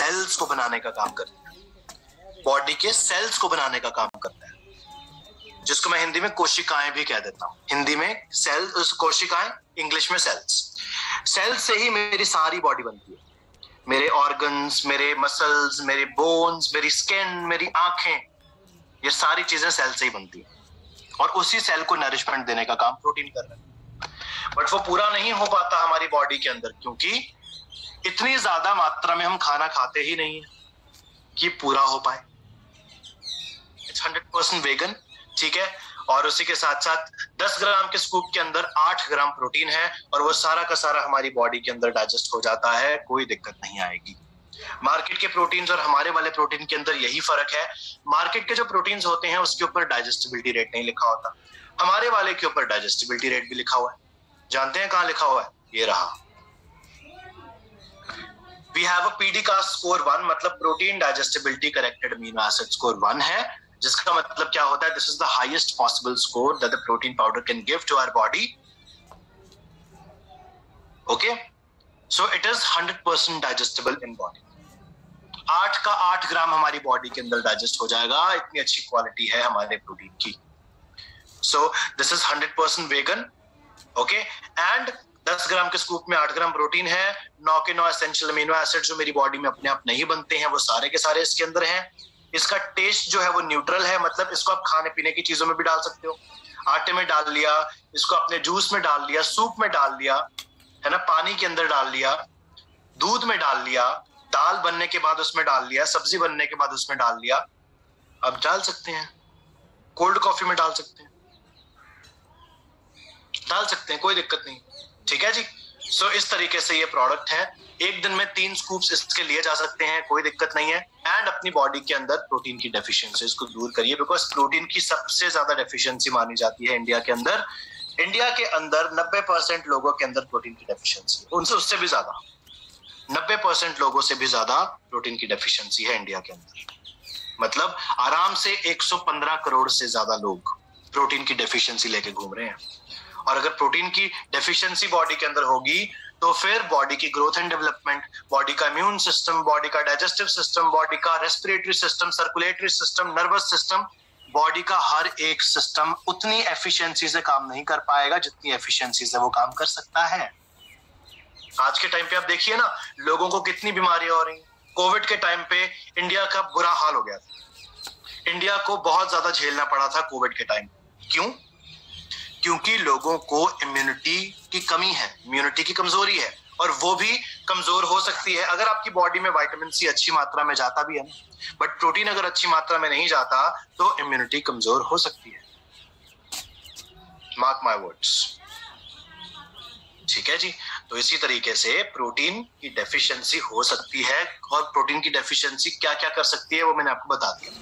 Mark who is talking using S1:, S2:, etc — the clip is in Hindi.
S1: सेल्स को बनाने का काम करती है। बॉडी के सेल्स को बनाने का काम करता है। जिसको मैं हिंदी में कोशिकाएँ भी कह देता हूँ। हिंदी में सेल कोशिकाएँ इंग्लिश में सेल्स सेल्स से ही मेरी सारी बॉडी बनती है। मेरे ऑर्गन्स मेरे मसल्स मेरे बोन्स मेरी स्किन मेरी आँखें, ये सारी चीज़ें सेल से ही बनती है। और उसी सेल को नरिशमेंट देने का काम प्रोटीन कर रहा है। बट वो पूरा नहीं हो पाता हमारी बॉडी के अंदर, क्योंकि इतनी ज़्यादा मात्रा में हम खाना खाते ही नहीं है कि पूरा हो पाए। इट्स हंड्रेड परसेंट वेगन ठीक है? और उसी के साथ साथ 10 ग्राम के स्कूप के अंदर 8 ग्राम प्रोटीन है और वो सारा का सारा हमारी बॉडी के अंदर डाइजेस्ट हो जाता है, कोई दिक्कत नहीं आएगी। मार्केट के प्रोटीन्स और हमारे वाले प्रोटीन के अंदर यही फ़र्क है। मार्केट के जो प्रोटीन्स होते हैं, उसके ऊपर डाइजेस्टिबिलिटी रेट नहीं लिखा होता। हमारे वाले के ऊपर डाइजेस्टिबिलिटी रेट भी लिखा हुआ है। जानते हैं कहाँ लिखा हुआ है? ये रहा। वी हैव अ पीडी का स्कोर वन मतलब protein digestibility corrected amino acid score one है, जिसका मतलब क्या होता है? This is the highest possible score that the protein powder can give to our body okay so it is hundred percent digestible in body आठ का आठ ग्राम हमारी बॉडी के अंदर डाइजेस्ट हो जाएगा। इतनी अच्छी क्वालिटी है हमारे प्रोटीन की। So this is hundred percent vegan okay and 10 gram के स्कूप में 8 ग्राम प्रोटीन है। नौ के नौ एसेंशियल अमीनो एसिड जो मेरी बॉडी में अपने आप नहीं बनते हैं, वो सारे के सारे इसके अंदर हैं। इसका टेस्ट जो है वो न्यूट्रल है मतलब इसको आप खाने पीने की चीज़ों में भी डाल सकते हो। आटे में डाल लिया, इसको अपने जूस में डाल लिया सूप में डाल लिया, है ना, पानी के अंदर डाल लिया, दूध में डाल लिया, दाल बनने के बाद उसमें डाल लिया, सब्ज़ी बनने के बाद उसमें डाल लिया अब डाल सकते हैं। कोल्ड कॉफ़ी में डाल सकते हैं। डाल सकते हैं, कोई दिक्कत नहीं। ठीक है जी? सो so, इस तरीके से ये प्रोडक्ट है। एक दिन में तीन स्कूप्स इसके लिए जा सकते हैं कोई दिक्कत नहीं है। एंड अपनी बॉडी के अंदर प्रोटीन की डेफिशिएंसी को दूर करिए बिकॉज़ प्रोटीन की सबसे ज़्यादा डेफिशिएंसी मानी जाती है इंडिया के अंदर। इंडिया के अंदर 90 परसेंट लोगों के अंदर प्रोटीन की डेफिशिएंसी उनसे उससे भी ज़्यादा। 90 परसेंट लोगों से भी ज़्यादा प्रोटीन की डेफिशिएंसी है इंडिया के अंदर। मतलब आराम से 115 करोड़ से ज़्यादा लोग प्रोटीन की डेफिशिएंसी लेके घूम रहे हैं। और अगर प्रोटीन की डेफिशिएंसी बॉडी के अंदर होगी तो फिर बॉडी की ग्रोथ एंड डेवलपमेंट बॉडी का इम्यून सिस्टम बॉडी का डाइजेस्टिव सिस्टम बॉडी का respiratory system circulatory system nervous system body का हर एक सिस्टम उतनी एफिशिएंसी से काम नहीं कर पाएगा जितनी एफिशिएंसी से वो काम कर सकता है। आज के टाइम पे आप देखिए ना, लोगों को कितनी बीमारियाँ हो रही कोविड के टाइम पे इंडिया का बुरा हाल हो गया था। इंडिया को बहुत ज़्यादा झेलना पड़ा था कोविड के टाइम क्यों? क्योंकि लोगों को इम्यूनिटी की कमी है इम्यूनिटी की कमज़ोरी है, और वो भी कमज़ोर हो सकती है। अगर आपकी बॉडी में वाइटामिन सी अच्छी मात्रा में जाता भी है ना बट प्रोटीन अगर अच्छी मात्रा में नहीं जाता तो इम्यूनिटी कमज़ोर हो सकती है। मार्क माई वर्ड्स ठीक है जी? तो इसी तरीके से प्रोटीन की डेफिशिएंसी हो सकती है, और प्रोटीन की डेफिशिएंसी क्या क्या कर सकती है, वो मैंने आपको बता दिया।